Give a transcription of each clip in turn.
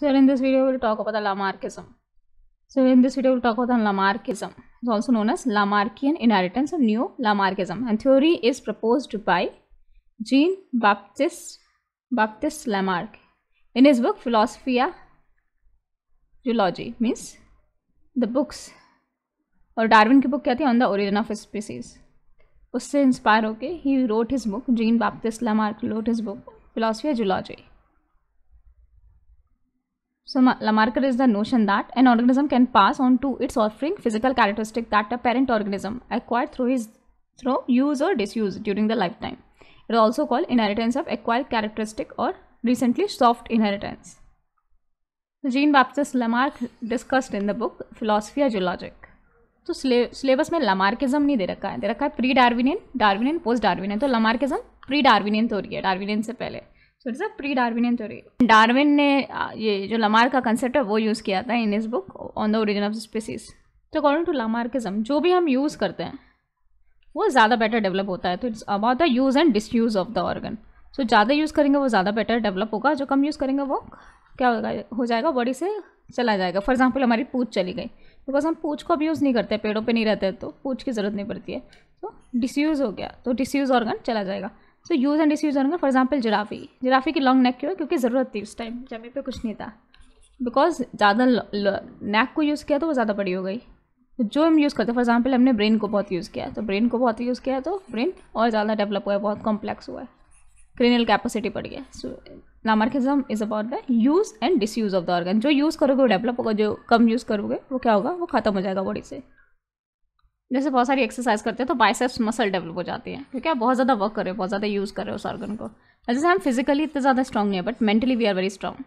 So in this video we'll talk about the Lamarckism. So in this video we'll talk about the Lamarckism. It's also known as Lamarckian inheritance or Neo Lamarckism. And theory is proposed by Jean Baptiste Baptiste Lamarck in his book Philosophia Zoology means the books और Darwin की book क्या थी on the origin of species उससे inspire होके ही wrote his book Jean Baptiste Lamarck wrote his book philosophy zoology so lamarck is the notion that an organism can pass on to its offspring physical characteristic that a parent organism acquired through his through use or disuse during the lifetime it is also called inheritance of acquired characteristic or recently soft inheritance jean baptiste lamarck discussed in the book philosophia zoologic तो syllabus में Lamarckism नहीं दे रखा है दे रखा है pre Darwinian Darwinian post Darwinian तो लमार्किज्म प्री डार्विनियन थ्योरी है डार्विनियन से पहले so it's a pre Darwinian theory Darwin ने ये जो लमार का कंसेप्ट है, वो यूज़ किया था इन इस book on the origin of species तो अकॉर्डिंग टू लमार्किज्म जो भी हम यूज़ करते हैं, वो ज़्यादा बेटर डेवलप होता है. तो it's about the use and disuse of the organ so ज़्यादा यूज़ करेंगे, वो ज़्यादा बेटर डेवलप होगा. जो कम यूज़ करेंगे, वो क्या होगा, हो जाएगा बॉडी से चला जाएगा. फॉर एग्ज़ाम्पल हमारी पूछ चली गई. बिकॉज़ हम पूछ को अब यूज़ नहीं करते, पेड़ों पे नहीं रहते तो पूछ की ज़रूरत नहीं पड़ती है. तो डिसयूज़ हो गया. तो डिसयूज़ ऑर्गन चला जाएगा. So use and disuse organ for example giraffe. Giraffe की लॉन्ग नेक क्यों? है क्योंकि ज़रूरत थी उस टाइम ज़मीन पे कुछ नहीं था। बिकॉज़ ज़्यादा नेक को यूज़ किया तो वो ज़्यादा बड़ी हो गई। तो जो हम यूज़ करते फॉर एग्ज़ाम्पल हमने ब्रेन को बहुत यूज़ किया तो ब्रेन को बहुत यूज़ किया तो ब्रेन और ज़्यादा डेवलप हुआ है, बहुत कॉम्प्लेक्स हुआ है। क्रिनियल कैपेसिटी बढ़ गया। So Lamarckism is about the use and disuse of the organ जो यूज़ करोगे, वो डेवलप होगा, जो कम यूज़ करोगे, वो क्या होगा? वो खत्म हो जाएगा बॉडी से। जैसे बहुत सारी एक्सरसाइज करते हैं तो बाइसेप्स मसल डेवलप हो जाती है, क्योंकि आप बहुत ज़्यादा वर्क कर रहे हो, बहुत ज़्यादा यूज़ कर रहे हो उस ऑर्गन को। जैसे हम फिजिकली इतने ज़्यादा स्ट्रॉन्ग नहीं है but mentally we are very strong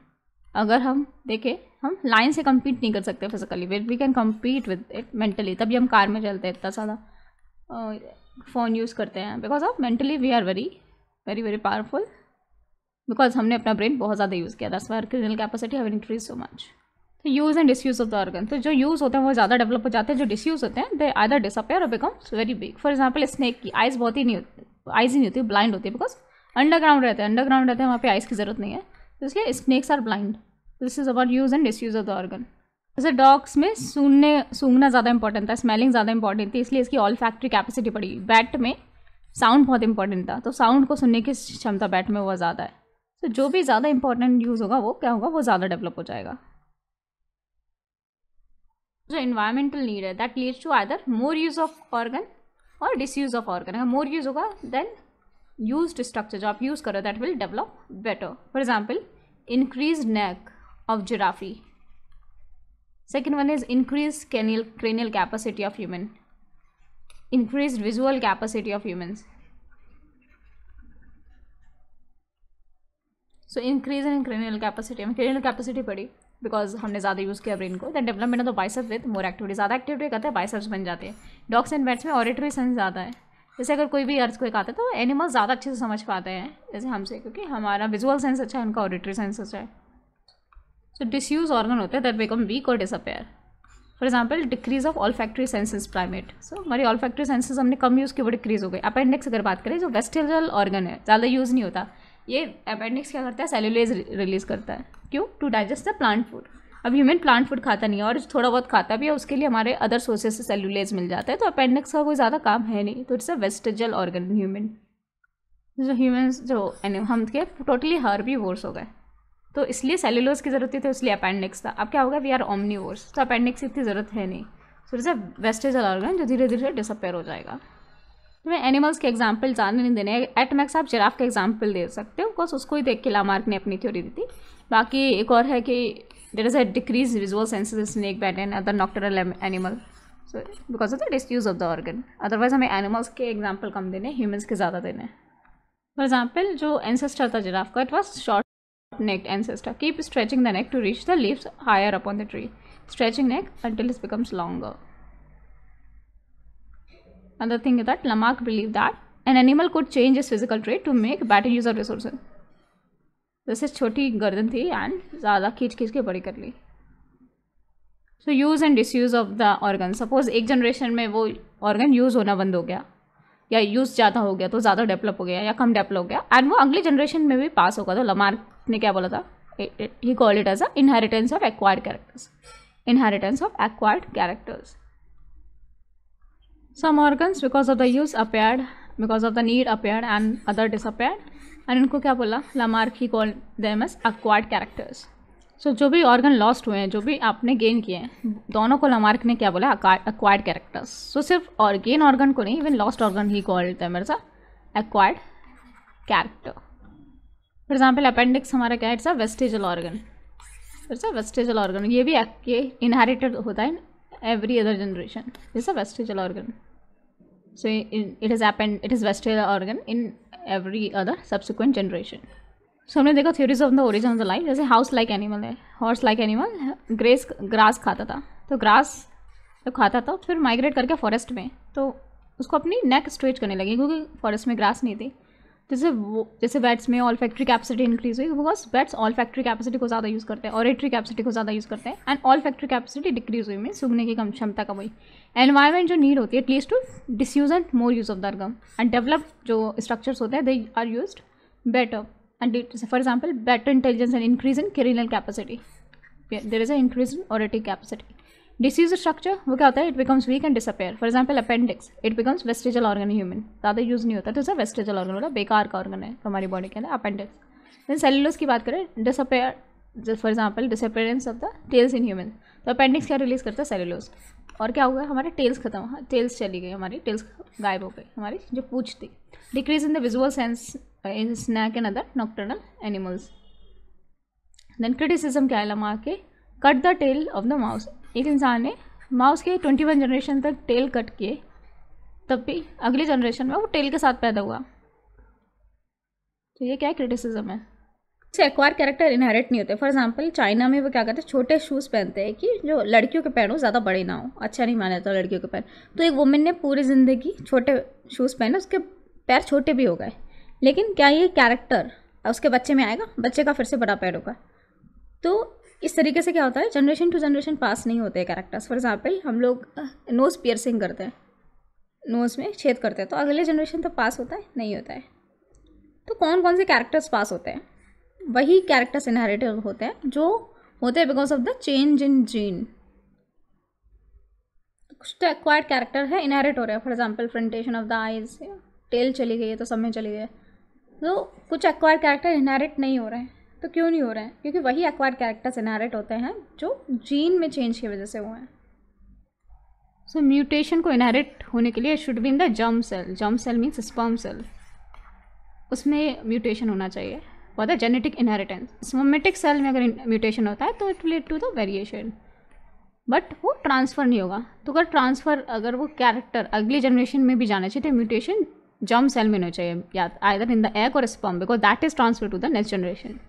अगर हम देखें हम लाइन से कम्पीट नहीं कर सकते physically wait we can compete with it mentally तभी हम कार में चलते हैं, इतना ज़्यादा फ़ोन यूज़ करते हैं। Because of mentally we are very very very powerful because हमने अपना ब्रेन बहुत ज़्यादा यूज़ किया। दस बार criminal capacity have increase so much तो use and disuse of the organ तो जो यूज़ होते हैं, वो ज़्यादा डेवलप हो जाते हैं। जो डिसयूज़ होते हैं दे आदर डिसअपेयर और becomes very big for example snake की आइज़ बहुत ही नहीं होती आइज़ ही नहीं होती ब्लाइंड होती है बिकॉज़ अंडरग्राउंड रहते हैं। अंडरग्राउंड रहते हैं, वहाँ पे आइज़ की ज़रूरत नहीं है। तो इसलिए snakes are blind this is about use and disuse of the organ जैसे डॉग्स में सूंघने, सूंघना ज़्यादा इंपॉर्टेंट था स्मेलिंग ज़्यादा इंपॉर्टेंट थी, इसलिए इसकी ऑल फैक्ट्री कैपेसिटी बढ़ी। बैट में साउंड बहुत इंपॉर्टेंट था तो साउंड को सुनने की क्षमता बैट में वो ज़्यादा है। तो जो भी ज़्यादा इंपॉर्टेंट यूज़ होगा, वो क्या होगा? वो ज़्यादा डेवलप हो जाएगा। जो इन्वायरमेंटल नीड है that leads to either more use of organ और डिसयूज़ ऑफ़ ऑर्गन अगर मोर यूज़ होगा देन यूज़ स्ट्रक्चर जो आप यूज़ करो that will develop better for example increase neck of giraffe second one is increased cranial cranial capacity of human. Increased visual capacity of humans. So increase in cranial capacity cranial capacity बढ़ी because हमने ज़्यादा use किया brain को than development of the bicep with more activity ज़्यादा activity करते हैं biceps बन जाते हैं। डॉग्स एंड बैट्स में ऑरिटरी सेंस ज़्यादा है। जैसे अगर कोई भी अर्थ को आता है तो एनिमल्स ज़्यादा अच्छे से समझ पाते हैं, जैसे हमसे, क्योंकि हमारा विजुअल सेंस अच्छा है, उनका ऑडिटरी सेंस अच्छा है। सो डिसयूज ऑर्गन होते हैं दैट बिकम वीक और disappear for example decrease of olfactory senses primate so हमारी ऑल फैक्ट्री सेंसेस हमने कम यूज़ की वो डिक्रीज हो गई अपेंडिक्स अगर बात करें, जो वेस्टिजल ऑर्गन है, ज़्यादा यूज़ नहीं होता। ये अपेंडिक्स क्या करता है? सेलुलेज रिलीज़ करता है। क्यों? To digest the plant food अब ह्यूमन प्लांट फ़ूड खाता नहीं है और थोड़ा बहुत खाता भी है, उसके लिए हमारे अदर सोर्सेज से सेलुलेज मिल जाता है। तो अपेंडिक्स का कोई ज़्यादा काम है नहीं। तो it's a vestigial organ human जो ह्यूमन्स जो हम के टोटली हर भी वोर्स हो गए। तो इसलिए सेलुलोज की ज़रूरत थी तो इसलिए अपेंडिक्स था। अब क्या होगा? वी आर ओमनी वोर्स तो अपेंडिक्स इतनी ज़रूरत है नहीं। So it's a vestigial organ जो धीरे धीरे डिसअपेयर हो जाएगा। तो एनिमल्स के एग्ज़ाम्पल ज़्यादा नहीं देने एट मैक्स आप जिराफ का एग्ज़ाम्पल दे सकते हो। बिकॉज़ उसको ही देख के लामार्क ने अपनी थ्योरी दी थी। बाकी एक और है कि there is a decrease visual senses snake bat and other nocturnal animal so because of the disuse of the organ otherwise हमें एनिमल्स के एग्ज़ाम्पल कम देने ह्यूमन्स के ज़्यादा देने फॉर एग्ज़ाम्पल जो एनसेस्टर था जिराफ का it was short neck ancestor keep stretching the neck to reach the leaves higher upon the tree stretching neck until it becomes longer. Another thing is that Lamarck believed that an animal could change its physical trait to make better use of resources. जैसे छोटी गर्दन थी and ज़्यादा खींच खींच के बड़ी कर ली so use and disuse of the organ suppose एक जनरेशन में वो ऑर्गन यूज़ होना बंद हो गया या यूज़ ज़्यादा हो गया तो ज़्यादा डेवलप हो गया या कम डेवलप हो गया एंड वो अगली जनरेशन में भी पास होगा तो लमार्क ने क्या बोला था he called it as a inheritance of acquired characters inheritance of acquired characters some organs because of the use appeared, because of the need appeared and other disappeared. And इनको क्या बोला? Lamarck he call them as acquired characters so जो भी organ lost हुए हैं, जो भी आपने गेन किए हैं, दोनों को लामार्क ने क्या बोला? अक्वार्ड कैरेक्टर्स सो सिर्फ़ और गेन ऑर्गन को नहीं even lost organ he call them as acquired character for example appendix हमारा क्या है? It's a vestigial organ it's a vestigial organ ये भी ये इनहेरिटेड होता है every other generation. Is a vestigial organ. So in, it is append it is vestigial organ in every other subsequent generation. so, हमने देखा theories of the origin of the life जैसे house like animal है horse like animal grace grass खाता था तो grass जब खाता था फिर माइग्रेट करके फॉरेस्ट में तो उसको अपनी नेक स्ट्रेच करने लगी क्योंकि फॉरेस्ट में ग्रास नहीं थी जैसे वो, जैसे बैट्स में ऑल फैक्ट्री कैपेसिटी इंक्रीज हुई because bats olfactory capacity को ज़्यादा यूज़ करते हैं ऑरेटरी कैपेसिटी को ज़्यादा यूज़ करते हैं and olfactory capacity decrease हुई में सूंघने की कम क्षमता कम हुई। एनवायरमेंट जो नीड होती है at least to disuse and more use of the organ and develop जो स्ट्रक्चर्स होते हैं they are use better and for example better intelligence and increase in criminal capacity there is a increase in aortic capacity disease structure वो क्या होता है? It becomes weak and disappear for example appendix it becomes vestigial organ human ज़्यादा use नहीं होता तो इसे vestigial organ होता बेकार का ऑर्गन है हमारी बॉडी के अंदर अपेंडिक्स देन सेलुलस की बात करें disappear for example disappearance of the tails in human तो अपेंडिक्स क्या रिलीज़ करता है? सेलुलोस और क्या हुआ? हमारे टेल्स खत्म टेल्स चली गई, हमारी टेल्स गायब हो गई, हमारी जो पूछ थी. Decrease in the visual sense in snake and other nocturnal animals then criticism क्या है? लमा के cut the tail of the mouse एक इंसान ने माउस के ट्वेंटी वन जनरेशन तक टेल कट किए, तब भी अगली जनरेशन में वो टेल के साथ पैदा हुआ। तो ये क्या क्रिटिसिज्म है? से एक्वायर कैरेक्टर इनहेरिट नहीं होते। फॉर एग्ज़ाम्पल चाइना में वो क्या करते हैं? छोटे शूज़ पहनते हैं कि जो लड़कियों के पैर हो ज़्यादा बड़े ना हो। अच्छा नहीं माना जाता लड़कियों के पैर। तो एक वुमेन ने पूरी ज़िंदगी छोटे शूज़ पहने, उसके पैर छोटे भी हो गए। लेकिन क्या ये कैरेक्टर उसके बच्चे में आएगा? बच्चे का फिर से बड़ा पैर होगा। तो इस तरीके से क्या होता है जनरेशन टू जनरेशन पास नहीं होते कैरेक्टर्स फॉर एग्ज़ाम्पल हम लोग नोज़ पियर्सिंग करते हैं. नोज़ में छेद करते हैं तो अगले जनरेशन तक पास होता है? नहीं होता है. तो कौन कौन से कैरेक्टर्स पास होते हैं? वही कैरेक्टर्स इनहेरिट होते हैं, जो होते हैं because of the change in gene कुछ तो एक्वायर्ड कैरेक्टर है इनहेरिट हो रहे हैं. फॉर एग्ज़ाम्पल फ्रंटेशन ऑफ़ द आइज़ टेल चली गई है तो सब में चली गई तो कुछ एक्वायर्ड कैरेक्टर इनहेरिट नहीं हो रहे हैं. तो क्यों नहीं हो रहे हैं? क्योंकि वही एक्वायर्ड कैरेक्टर्स इनहेरिट होते हैं जो जीन में चेंज की वजह से हुए हैं। सो म्यूटेशन को इनहेरिट होने के लिए should be in the germ cell germ cell means sperm cell उसमें म्यूटेशन होना चाहिए for the genetic inheritance somatic cell में अगर म्यूटेशन होता है तो it will to the variation but वो ट्रांसफ़र नहीं होगा. तो अगर ट्रांसफ़र अगर वो कैरेक्टर अगली जनरेशन में भी जाना चाहिए तो म्यूटेशन जम सेल में होना चाहिए, या आइदर इन द एग और sperm because that is transfer to the next generation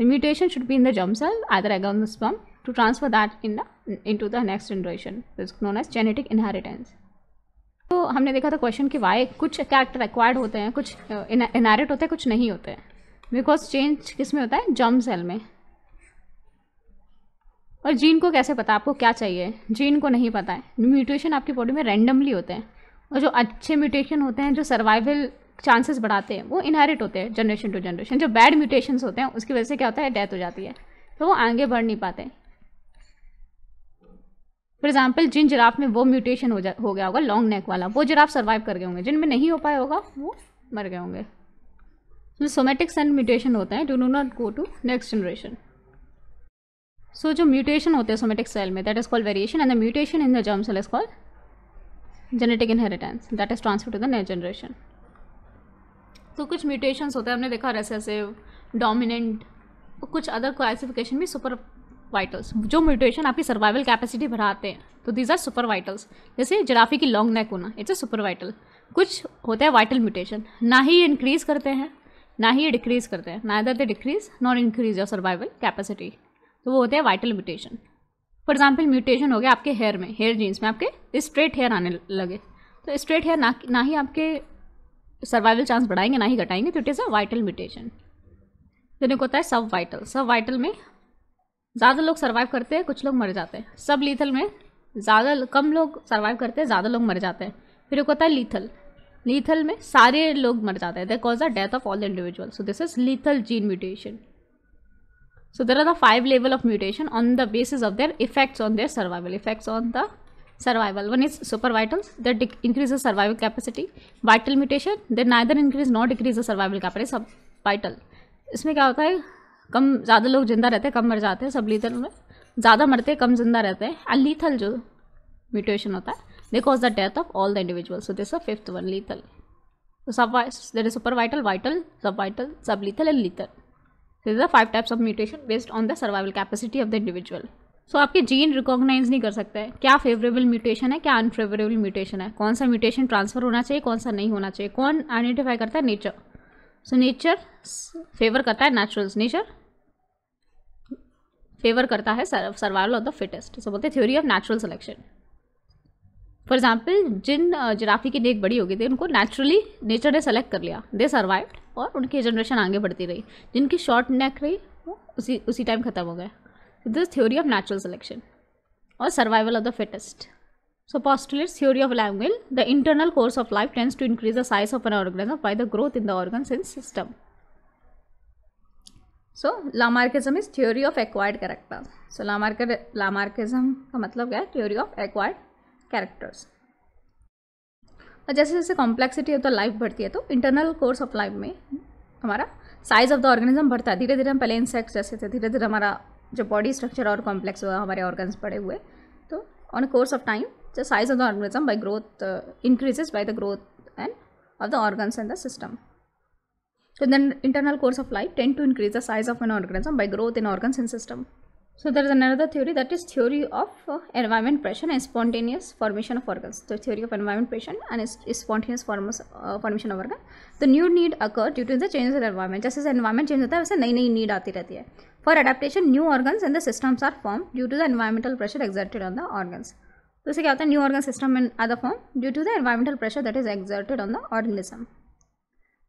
The mutation should be in the germ cell, either egg or the sperm, to transfer that in the into the next generation. This is known as genetic inheritance. तो हमने देखा था question कि Y कुछ character acquired होते हैं कुछ inherit होते हैं कुछ नहीं होते हैं। बिकॉज़ चेंज किसमें होता है? जर्म सेल में। और जीन को कैसे पता? आपको क्या चाहिए? जीन को नहीं पता है। म्यूटेशन आपकी बॉडी में रैंडमली होते हैं। और जो अच्छे म्यूटेशन होते हैं जो सर्वाइवल चांसेस बढ़ाते हैं, वो इनहेरिट होते हैं जनरेशन टू जनरेशन जो बैड म्यूटेशंस होते हैं, उसकी वजह से क्या होता है डेथ हो जाती है। तो वो आगे बढ़ नहीं पाते। फॉर एग्ज़ाम्पल जिन जिराफ में वो म्यूटेशन हो जा, हो गया होगा लॉन्ग नेक वाला, वो जिराफ सर्वाइव कर गए होंगे। जिनमें नहीं हो पाया होगा, वो मर गए होंगे। जो सोमेटिक सेंड म्यूटेशन होते हैं do no not go to next generation so जो म्यूटेशन होते हैं सोमेटिक सेल में that is called variation and the mutation in the germ cell is called genetic inheritance that is transfer to the next generation तो कुछ mutations होते हैं, हमने देखा रेसेसिव डोमिनेंट कुछ अदर क्लासिफिकेशन भी सुपर वाइटल्स जो म्यूटेशन आपकी सर्वाइवल कैपेसिटी बढ़ाते हैं तो दीज आर सुपर वाइटल्स जैसे जराफी की लॉन्ग नेक होना इट्स अ सुपर वाइटल कुछ होता है वाइटल म्यूटेशन ना ही इंक्रीज करते हैं, ना ही ये डिक्रीज करते हैं ना इधर they decrease not increase your survival capacity तो वो होते हैं vital mutation for example mutation हो गया आपके हेयर में हेयर जीन्स में आपके स्ट्रेट हेयर आने लगे। तो स्ट्रेट हेयर ना ना ही आपके सर्वाइवल चांस बढ़ाएँगे, ना ही घटाएँगे तो it is a vital mutation then एक होता है सब वाइटल सब वाइटल में ज़्यादा लोग सर्वाइव करते हैं, कुछ लोग मर जाते हैं. सब लीथल में ज़्यादा कम लोग सर्वाइव करते हैं, ज़्यादा लोग मर जाते हैं. फिर एक होता है लीथल लीथल में सारे लोग मर जाते हैं. They cause the death of all the individual so this is lethal gene mutation So there are the five level of mutation on the basis of their effects on their survival. Effects on the survival. One is super vital that increases survival capacity. Vital mutation they neither increase nor decrease the survival capacity. Sub vital. इसमें क्या होता है? कम ज़्यादा लोग ज़िंदा रहते हैं, कम मर जाते हैं सब लीथल में। ज़्यादा मरते हैं कम ज़िंदा रहते हैं। एंड लीथल जो म्यूटेशन होता है they cause the death of all the individual so this fifth one lethal sub there is super vital vital sub vital sub lethal and lethal this are five types of mutation based on the survival capacity of the individual so so, आपके gene recognise नहीं कर सकते हैं। क्या favourable mutation है क्या unfavourable mutation है? कौन सा म्यूटेशन ट्रांसफ़र होना चाहिए कौन सा नहीं होना चाहिए? कौन आइडेंटिफाई करता है? नेचर सो नेचर फेवर करता है नेचुरल्स नेचर फेवर करता है survival of the fittest so बोलते theory of natural selection for example जिन जिराफी की नेक बड़ी हो गई थी उनको नेचुरली नेचर ने सेलेक्ट कर लिया। दे सर्वाइव्ड और उनकी जनरेशन आगे बढ़ती रही। जिनकी शॉर्ट नेक रही वो उसी उसी टाइम खत्म हो गए this theory of natural selection और survival of the fittest So postulates theory of Langevin, the internal course of life tends to increase the size of an organism by the growth in the organs and system. So Lamarckism is theory of acquired character. So Lamarck Lamarckism का मतलब क्या है theory of acquired characters. और जैसे जैसे complexity of the life बढ़ती है तो इंटरनल कोर्स ऑफ़ लाइफ में हमारा साइज़ ऑफ़ द ऑर्गेनिज्म बढ़ता है धीरे धीरे हम पहले इंसेक्ट्स जैसे थे धीरे धीरे हमारा जो बॉडी स्ट्रक्चर और कॉम्प्लेक्स हुआ हमारे ऑर्गन्स पड़े हुए तो on a course of time the size of the organism by growth increases by the growth and of the organs and the system so then internal course of life tend to increase the size of an organism by growth in organ in system so there is another theory that is theory of environment pressure and spontaneous formation of organ the theory of environment pressure and spontaneous formation of organ the new need occur due to the change of environment जैसे जैसे environment change होता है, वैसे नई नई need आती रहती है। For adaptation, new organs and the systems are formed due to the environmental pressure exerted on the organs. तो इससे क्या होता है? New organ system in other form due to the environmental pressure that is exerted on the organism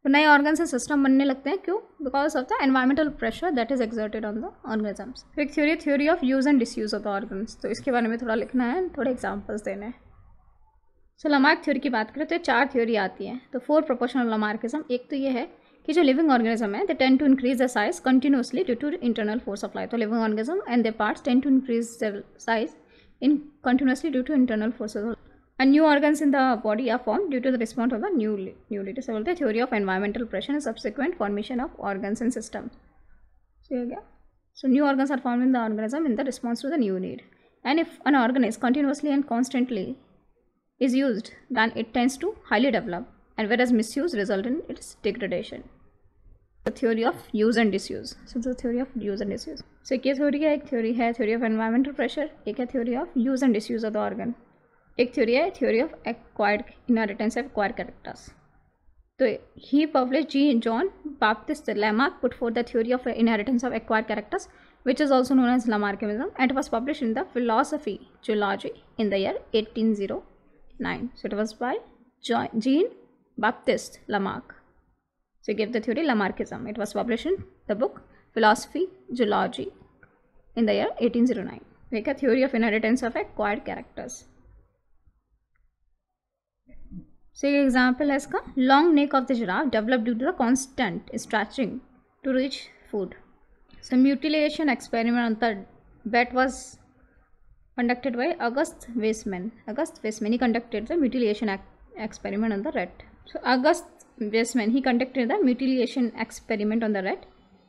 तो नए organ से system बनने लगते हैं। क्यों? Because of the environmental pressure that is exerted on the organisms एक theory theory of use and disuse of the organs तो इसके बारे में थोड़ा लिखना है थोड़े एग्जाम्पल्स देने हैं। सो लमार्क थ्योरी की बात करें तो चार थ्योरी आती है। तो फोर प्रोपोर्शनल लमार्किज्म एक तो ये है कि जो लिविंग ऑर्गेनिज्म है they tend to increase the size continuously due to internal force of life तो living organism and the parts tend to increase the size in continuously due to internal forces and new organs in the body are formed due to the response of the new new leaders so the theory of environmental pressure and subsequent formation of organs and system so yeah so new organs are formed in the organism in the response to the new need and if an organ is continuously and constantly is used then it tends to highly develop And whereas misuse result in its degradation the theory of use and disuse so the theory of use and disuse so ये theory है एक theory है theory of environmental pressure एक है theory of use and disuse of the organ एक theory है theory of acquired inheritance of acquired characters so he published G. John Baptist Lamarck put forth the theory of inheritance of acquired characters which is also known as Lamarckism and it was published in the Philosophy in the year 1809 so it was by Jean Baptist Lamarck so he gave the theory Lamarckism. It was published in the book Philosophy, Geology in the year 1809. Like a theory of inheritance of acquired characters. So example is the long neck of the giraffe developed due to the constant stretching to reach food. So mutilation experiment on the bat was conducted by August Weismann. August Weismann he conducted the mutilation experiment on the rat. So August Weismann, he conducted the mutilation experiment on the rat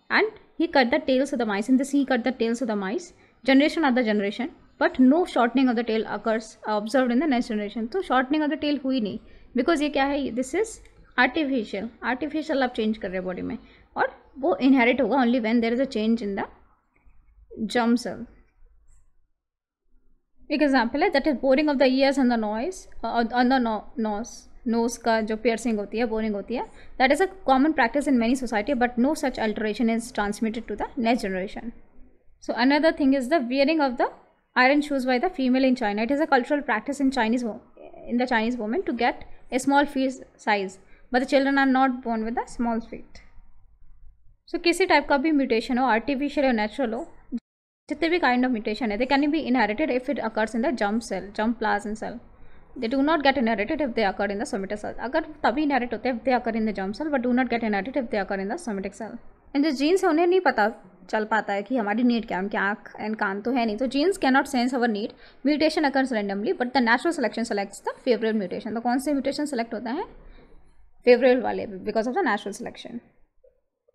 and he cut the tails of the mice. In this, he cut the tails of the mice, generation after generation, but no shortening of the tail occurs observed in the next generation. So, shortening of the tail हुई नहीं because ये क्या है this is artificial artificial आप change रहे हैं body में और वो inherit होगा only when there is a change in the germ cell. एक example है boring of the ears and the noise uh, on the no, nose nose का जो पियर्सिंग होती है बोरिंग होती है that is a common practice in many society but no such alteration is transmitted to the next generation so another thing is the wearing of the iron shoes by the female in China. It is a cultural practice in Chinese in the Chinese women to get a small feet size, but the children are not born with the small feet. So किसी type का भी mutation हो artificial या natural हो जितने भी kind of mutation है they can be inherited if it occurs in the jump cell jump प्लाजन cell they do not get inherited if they occur in the somatic cell. अगर तभी inherit होते हैं, if they occur in the germ cell, but do not get inherited if they occur in the somatic cell. And जो genes है उन्हें नहीं पता चल पाता है कि हमारी नीड क्या है उनकी आँख एंड कान तो है नहीं। तो genes can not sense our need mutation occurs randomly but the natural selection selects the favourite mutation तो कौन से म्यूटेशन सेलेक्ट होता है? फेवरेट वाले because of the natural selection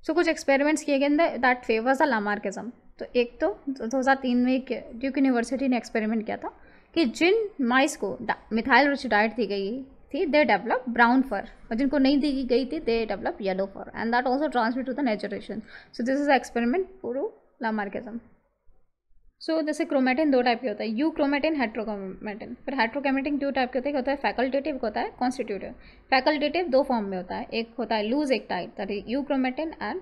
so कुछ एक्सपेरिमेंट्स किए गए दैट फेवर्स द लामार्किज्म तो एक तो दो हज़ार तीन में एक ड्यूक यूनिवर्सिटी ने एक्सपेरिमेंट किया था। कि जिन माइस को मिथाइल रिच डाइट दी गई थी दे डेवलप ब्राउन फर और जिनको नहीं दी गई थी they develop yellow fur and that also transmit to the generation so this is experiment पूरो लामार्किज्म सो जैसे क्रोमेटिन दो टाइप के होता है. यू क्रोमेटिन हेट्रोक्रोमेटिन फिर हेट्रोक्रोमेटिन दो टाइप के होते हैं? होता है? फैकल्टेटिव होता है कॉन्स्टिट्यूटिव फैकल्टेटिव दो फॉर्म में होता है. एक होता है लूज एक type that is euchromatin and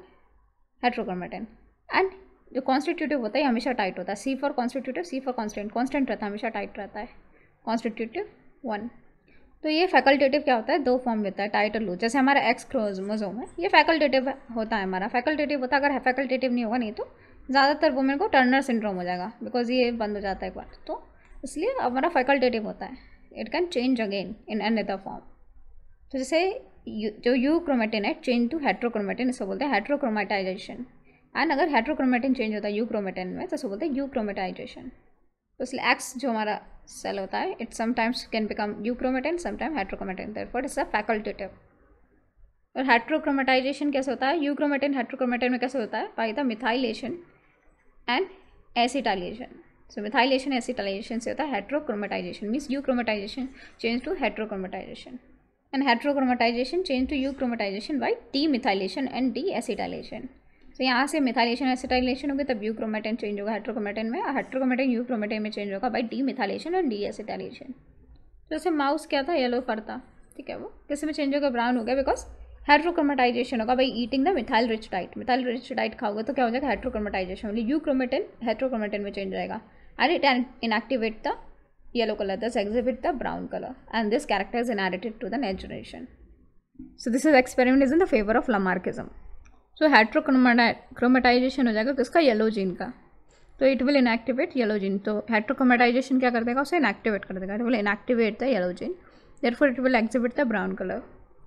heterochromatin and जो कॉन्स्टिट्यूटिव होता है हमेशा टाइट होता है। C for constitutive C for constant constant रहता है, हमेशा टाइट रहता है। कॉन्स्टिट्यूटिव वन तो ये फैकल्टेटिव क्या होता है? दो फॉर्म होता है टाइट और लूज जैसे हमारा एक्स क्रोमोजोम है, ये फैकल्टेटिव होता है हमारा। फैकल्टेटिव होता है, अगर फैकल्टेटिव नहीं होगा, नहीं तो ज़्यादातर वुमेन को टर्नर सिंड्रोम हो जाएगा बिकॉज़ ये बंद हो जाता है एक बार। तो इसलिए हमारा फैकल्टेटिव होता है। It can change again in an other form तो जैसे जो यू क्रोमेटिन है चेंज टू हेट्रोक्रोमेटिन इसको बोलते हैं हेट्रोक्रोमेटाइजेशन एंड अगर हेट्रोक्रोमेटिन चेंज होता है यू क्रोमेटिन में तो इसको बोलते हैं यू क्रोमेटाइजेशन तो इसलिए एक्स जो हमारा सेल होता है it sometimes can become euchromatin sometime heterochromatin therefore it's a facultative और हेट्रोक्रोमेटाइजेशन कैसे होता है? यू क्रोमेटिन हेट्रोक्रोमेटिन में कैसे होता है? By the methylation and acetylation so methylation acetylation से होता है heterochromatization means euchromatization change to heterochromatization and heterochromatization change to euchromatization by demethylation and deacetylation तो यहाँ से मिथाइलेशन एसिटाइलेशन होगी तब यू क्रोमेटिन चेंज होगा हेट्रोक्रोमेटिन में, और हेट्रोक्रोमेटिन यू क्रोमेटिन में चेंज होगा by D methylation and D acetylation तो जैसे माउस क्या था? येलो फर था, ठीक है वो? किसी में चेंज होगा ब्राउन हो गया बिकॉज़ हेट्रोक्रोमेटाइजेशन होगा by eating the methyl rich diet methyl rich diet खाओगे तो क्या हो जाएगा? हेट्रोक्रोमेटाइजेशन मतलब यू क्रोमेटिन हेट्रोक्रोमेटिन में चेंज जाएगा and it inactivate the yellow color, thus exhibit the brown color. And this character is inherited to the next generation so this is experiment is in the favor of so heterochromatization हो जाएगा किसका? Yellow gene का। तो it will inactivate yellow gene तो heterochromatization क्या कर देगा? उसे इनएक्टिवेट कर देगा। It will inactivate the yellow gene therefore it will exhibit the brown colour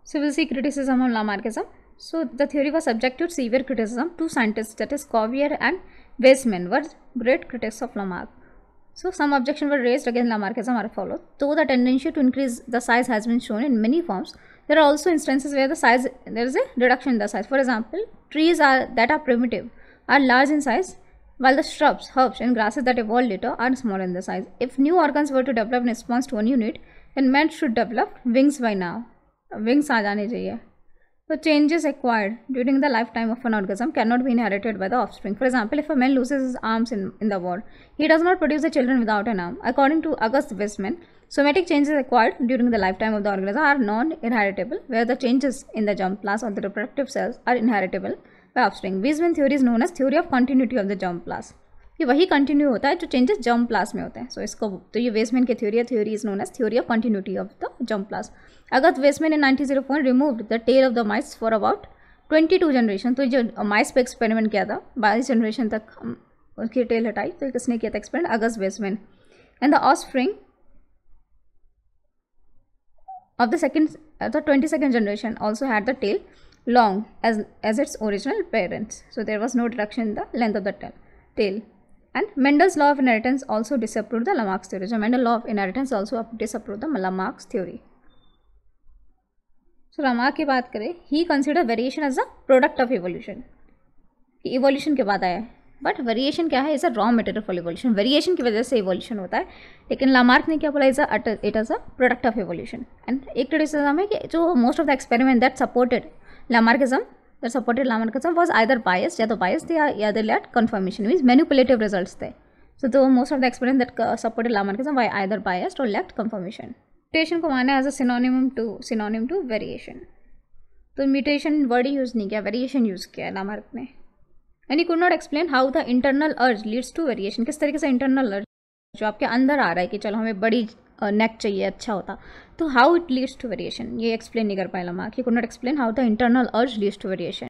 civil see criticism हम Lamarckism so the theory was subjective severe criticism to scientist that is Cuvier and Weismann were great critics of Lamarck so some objection were raise again Lamarckism are follow तो the tendency to increase the size has been shown in many forms there are also instances where the size there is a reduction in the size. For example, trees are that are primitive are large in size, while the shrubs, herbs, and grasses that evolved later are small in the size. If new organs were to develop in response to a new need, then man should develop wings by now. Wings आ जाने चाहिए. the changes acquired during the lifetime of an organism cannot be inherited by the offspring. For example, if a man loses his arms in, in the war, he does not produce the children without an arm. According to August Weismann, somatic changes acquired during the lifetime of the organism are non-inheritable, where the changes in the germ plasm or the reproductive cells are inheritable by offspring. Weismann theory is known as theory of continuity of the germ plasm. ये वही continue होता है जो changes जम प्लास में होते हैं। सो so, इसको तो ये वेस्टमैन की थ्योरी है theory is known as theory of continuity of the germ plasm अगर Weismann in nineteen zero four remove the tail of the mice for about twenty two generation तो जो माइस पे एक्सपेरिमेंट किया था बाईस जनरेशन तक उसकी टेल हटाई तो किसने किया था experiment August Weismann and the offspring of the second uh, the 22nd generation also had the tail long as as its original parents. So there was no reduction in the length of the tail. And Mendel's law of inheritance also disapproved the Lamarck's theory. So Mendel's law of inheritance also disapproved the Lamarck's theory. So Lamarck की बात करें he considered variation as a product of evolution. Evolution के बाद आया है but variation क्या है is a raw material for evolution variation की वजह से इवोल्यूशन होता है लेकिन लामार्क ने क्या बोला is it is a product of evolution and एक क्रिटिसिज्म है कि जो most of the experiment that supported Lamarckism that supported Lamarckism was either biased, या तो biased थे या they led confirmation means manipulative results थे. So the most of the experiment that uh, supported Lamarckism were either biased or lacked confirmation. Mutation को माना as a synonym to synonym to variation. तो mutation word use नहीं किया variation use किया Lamarck ने and he could not explain how the internal urge leads to variation किस तरीके से इंटरनल अर्ज़ जो आपके अंदर आ रहा है कि चलो हमें बड़ी नेक चाहिए अच्छा होता। तो how it leads to variation ये एक्सप्लेन नहीं कर पाए लमा कि could not explain how the internal urge leads to variation